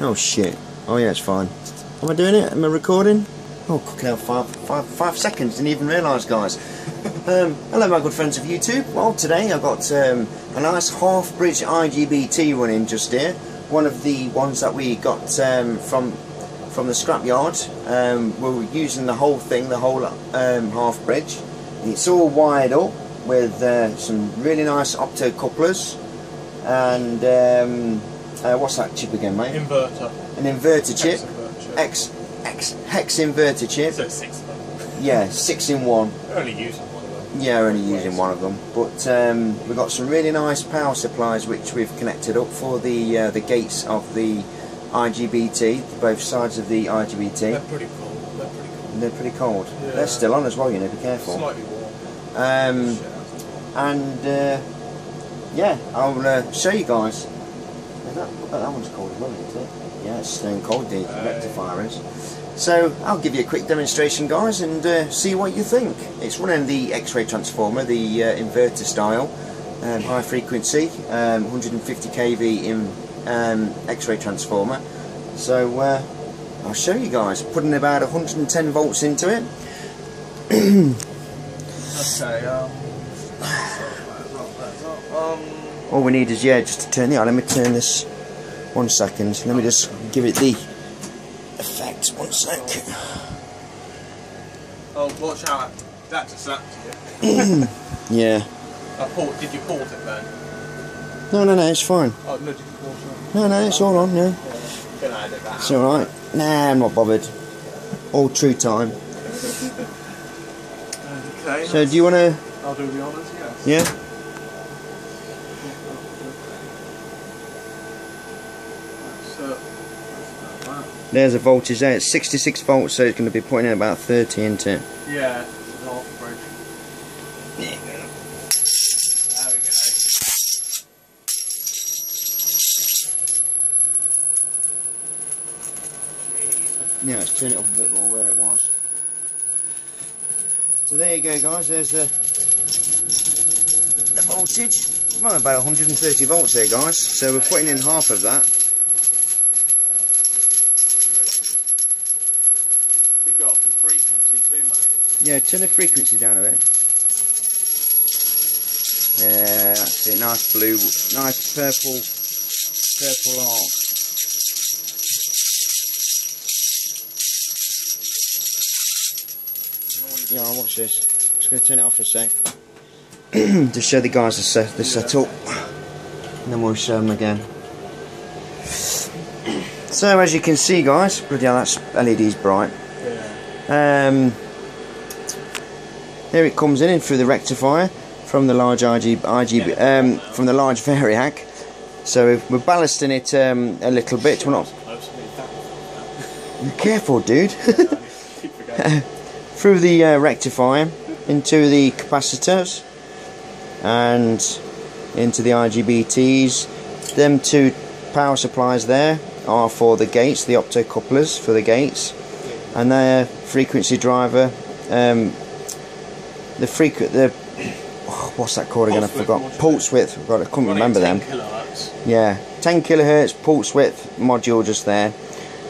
Oh shit. Oh yeah, it's fine. Am I doing it? Am I recording? Oh, cooking out five, five, five seconds. Didn't even realise, guys. Um, hello, my good friends of YouTube. Well, today I've got um, a nice half bridge IGBT running just here. One of the ones that we got um, from from the scrapyard. Um, we're using the whole thing, the whole um, half bridge. It's all wired up with uh, some really nice opto couplers and um, uh, what's that chip again, mate? Inverter. An inverter chip. Hex. X, X, hex inverter chip. So six of them. Yeah, six in one. Only using one of them. Yeah, only using one of them. But um, we've got some really nice power supplies which we've connected up for the uh, the gates of the IGBT, both sides of the IGBT. They're pretty cool. They're pretty cool. They're pretty cold. Yeah. They're still on as well, you know, be careful. Slightly warm. Um, and uh, yeah, I'll uh, show you guys. That, that one's cold as well, isn't it? Yeah, it's stone cold, the Hey. rectifier is. So I'll give you a quick demonstration, guys, and uh, see what you think. It's running the X-ray transformer, the uh, inverter style, um, high frequency, um, 150 kV in um, X-ray transformer. So uh, I'll show you guys. Putting about 110 volts into it. Okay, um. All we need is yeah, just to turn the, on. Let me turn this one second. Let me just give it the effect. One sec. Oh, watch out. That just slapped you. Yeah. I port, did you port it then? No, no, no. It's fine. Oh, no, did you port it? No, no, it's all on. Yeah, that it's all right. Nah, I'm not bothered. All true time. Okay. So, do you want to? I'll do the honours, yes. Yeah. That's, uh, that's about that. There's a voltage there. It's 66 volts, so it's going to be putting in about 30 into it. Yeah, this is half a bridge. There we go. Jeez. Yeah, let's turn it up a bit more where it was. So there you go, guys. There's the the voltage. Well, about 130 volts there, guys. So we're putting in half of that. Yeah, turn the frequency down a bit. Yeah, that's it. Nice blue, nice purple, purple arc. Yeah, I'll watch this. Just going to turn it off for a sec. Just show the guys the, set, the setup. And then we'll show them again. So as you can see guys, bloody hell, that's LED's bright. Yeah. Um, here it comes in, in through the rectifier from the large RG, RGB, um, from the large variac. So we're ballasting it um, a little bit. We're not. Careful, dude. Through the uh, rectifier into the capacitors and into the IGBTs. Them two power supplies there are for the gates, the optocouplers for the gates, and their frequency driver. Um, the frequent the oh, what's that called again? I Pulse width forgot. Pulse width. God, I couldn't Running remember 10 them. Kilohertz. Yeah, 10 kilohertz pulse width module just there,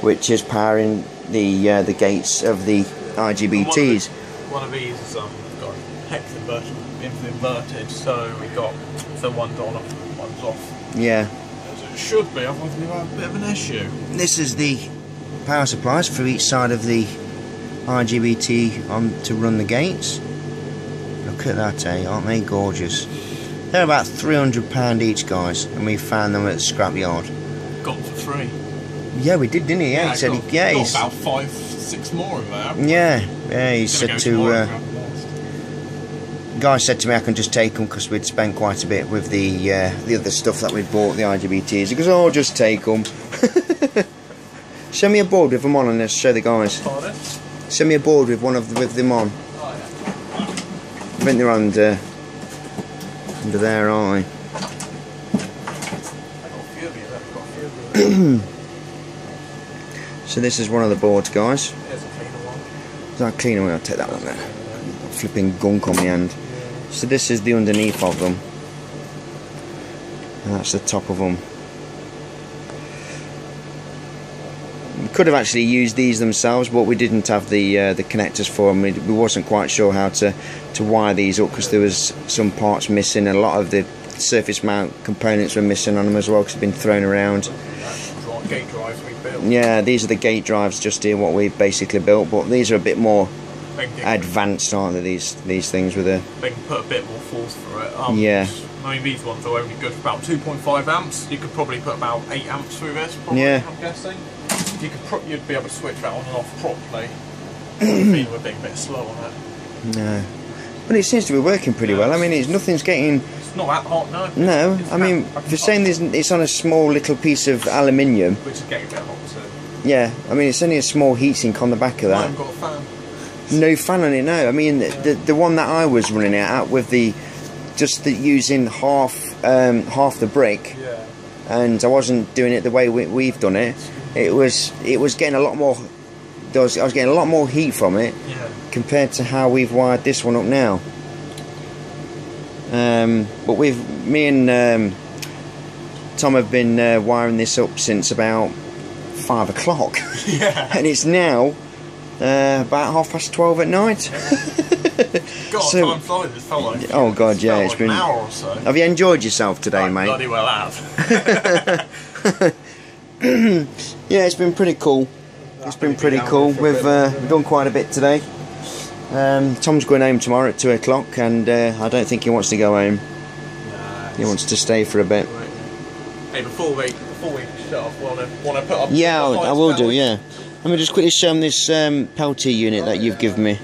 which is powering the uh, the gates of the IGBTs. One of these is um, got hex inversion, inverted, so we got the one's on, one's off. Yeah, As it should be, otherwise we have a bit of an issue. this is the power supplies for each side of the IGBT on to run the gates. Look at that, eh? Aren't they gorgeous? They're about £300 each, guys, and we found them at the scrapyard. Got them for free. Yeah, we did, didn't he? Yeah, he said, got, he, yeah, got about five, six more of there. yeah, yeah, he said to. Uh, and grab the rest. guy said to me I can just take them because we'd spent quite a bit with the uh, the other stuff that we'd bought, the IGBTs. He goes, oh, just take them. Send me a board with them on and let's show the guys. Send me a board with one of the, with them on. I think they're under under there, a few of these. So this is one of the boards, guys. Is that cleaner one? I'll take that one then. Flipping gunk on the end. So this is the underneath of them. And that's the top of them. Could have actually used these themselves, but we didn't have the uh, the connectors for them. We, we wasn't quite sure how to to wire these up because there was some parts missing, and a lot of the surface mount components were missing on them as well because they've been thrown around. Gate drives we built. Yeah, these are the gate drives just here, what we basically built, but these are a bit more advanced, aren't they? These these things with a they can put a bit more force through it. Um, Yeah. I mean, these ones are only good for about 2.5 amps. You could probably put about 8 amps through this, probably, Yeah. I'm guessing. You could pro- you'd be able to switch that on and off properly. Feet were being a bit slow on it. no. But it seems to be working pretty well. I mean, it's nothing's getting It's not that hot, no. no. It's I mean, if you're saying there's, it's on a small little piece of aluminium, Which is getting a bit hot too. yeah. I mean, it's only a small heatsink on the back of that. I haven't got a fan. No fan on it. No, I mean the the, the one that I was running it at with the just the using half um, half the brick, Yeah. and I wasn't doing it the way we, we've done it. It was it was getting a lot more. Was, I was getting a lot more heat from it Yeah. compared to how we've wired this one up now. Um, but we've me and um, Tom have been uh, wiring this up since about five o'clock, Yeah. and it's now uh, about half past twelve at night. God, So- time flies. It felt like. Oh, God, yeah, felt it's like been- an hour or so. have you enjoyed yourself today, I mate? bloody well have. Yeah, it's been pretty cool. It's been pretty cool. We've uh, done quite a bit today. Um, Tom's going home tomorrow at two o'clock, and uh, I don't think he wants to go home. He wants to stay for a bit. Hey, before we before we shut off, wanna wanna put up. Yeah, I'll, I will do. Yeah. Let me just quickly show him this um, Peltier unit that you've given me.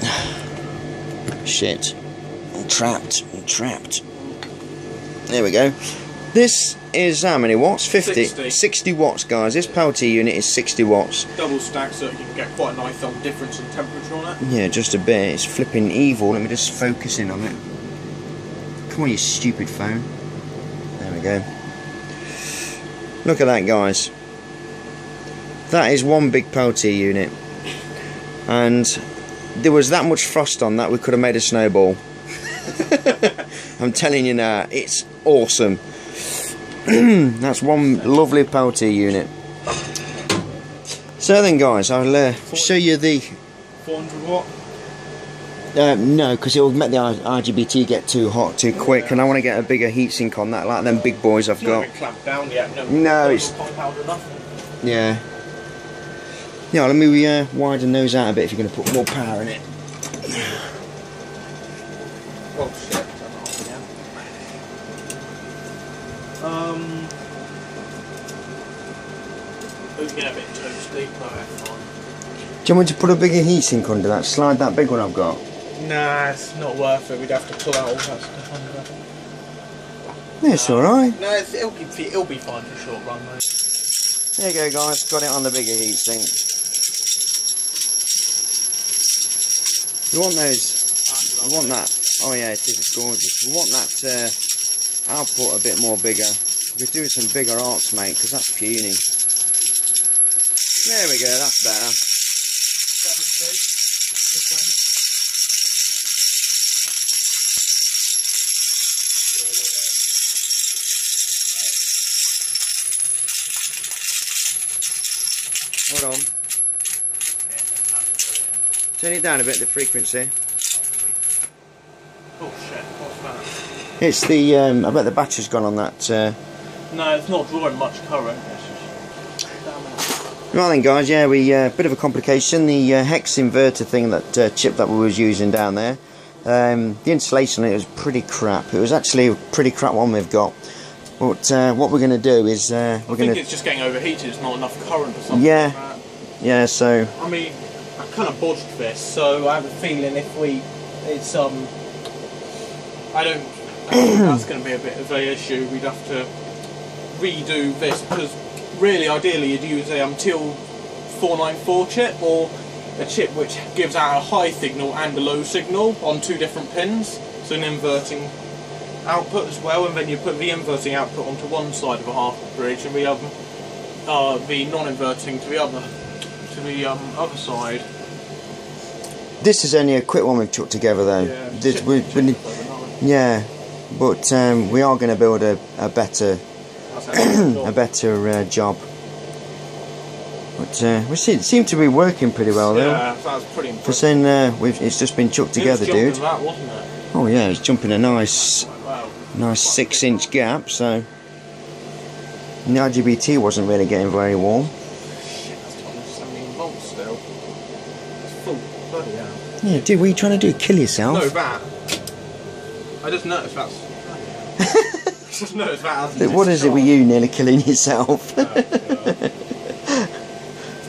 Shit. I'm trapped. I'm trapped. There we go. This is how many watts? 50? 60. 60 watts, guys. This Peltier unit is 60 watts. Double stack so you can get quite a nice um, difference in temperature on it. Yeah, just a bit. It's flipping evil. Let me just focus in on it. Come on, you stupid phone. There we go. Look at that, guys. That is one big Peltier unit. And there was that much frost on that we could have made a snowball. I'm telling you now, it's awesome. That's one lovely Peltier unit. So then, guys, I'll uh, show you the 400 watt. uh, no, because it will make the IGBT get too hot too quick, and I want to get a bigger heatsink on that, like them big boys I've got. been clamped down yet. No, No, it's-. Yeah. Yeah, let me uh, widen those out a bit if you're going to put more power in it. Oh shit! turn that off again. Um. It's getting a bit toasty, but fine. Do you want me to put a bigger heatsink under that? Slide that big one I've got. Nah, it's not worth it. We'd have to pull out all that stuff under. Yeah, it's alright. No, it's, it'll be it'll be fine for a short run, mate. There you go, guys. Got it on the bigger heatsink. You want those? I want that? Oh yeah, it is. Gorgeous. We want that uh, output a bit more bigger. We could do some bigger arcs, mate, because that's puny. There we go. That's better. Hold on. Turn it down a bit. The frequency. Oh shit! What's that? It's the. Um, I bet the battery's gone on that. Uh, No, it's not drawing much current. It's just. Damn it. Right then, guys. Yeah, we uh, bit of a complication. The uh, hex inverter thing, that uh, chip that we was using down there, um, the installation on it was pretty crap. It was actually a pretty crap one we've got. But uh, what we're going to do is uh, I we're think going to it's just getting overheated. It's not enough current or something. Yeah. Like yeah. So I mean, I kind of bodged this, so I have a feeling if we, it's um, I don't. I think that's going to be a bit of a issue. We'd have to redo this because really, ideally, you'd use a until 494 chip or a chip which gives out a high signal and a low signal on two different pins, so an inverting output as well, and then you put the inverting output onto one side of a half bridge and the other, uh, the non-inverting to the other, to the um, other side. this is only a quick one we've chucked together, though. Yeah, This, chip- we, chip we, yeah, but um, we are going to build a, a better That's how it's a better uh, job. But uh, we seem, seem to be working pretty well though. Yeah, that was pretty For impressive. saying uh, we've, it's just been chucked together, dude. That? Oh yeah, it's jumping a nice, Wow. nice six-inch gap. So and the IGBT wasn't really getting very warm. Shit, that's 217 volts still. It's full. Bloody hell. Yeah, dude, what are you trying to do? Kill yourself? No, that. I just noticed that's. I just noticed Look, What is it with you nearly killing yourself?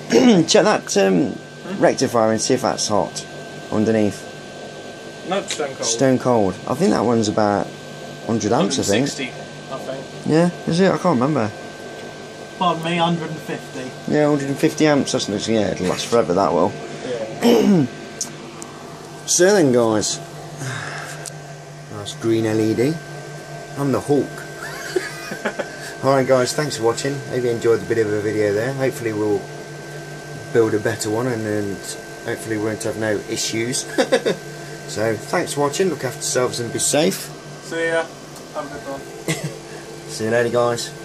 Check that um, rectifier and see if that's hot underneath. no, stone cold. Stone cold. I think that one's about 100 amps, I think. 160, I think. Yeah, is it? I can't remember. Pardon me, 150. Yeah, 150 amps. That's looks yeah, it'll last forever. That will. Yeah. So then, guys, nice green LED. I'm the Hulk. Alright, guys, thanks for watching. Hope you enjoyed the bit of a video there. Hopefully, we'll build a better one and, and hopefully, we won't have no issues. so, thanks for watching. Look after yourselves and be safe. See ya. Have a good one. See you later, guys.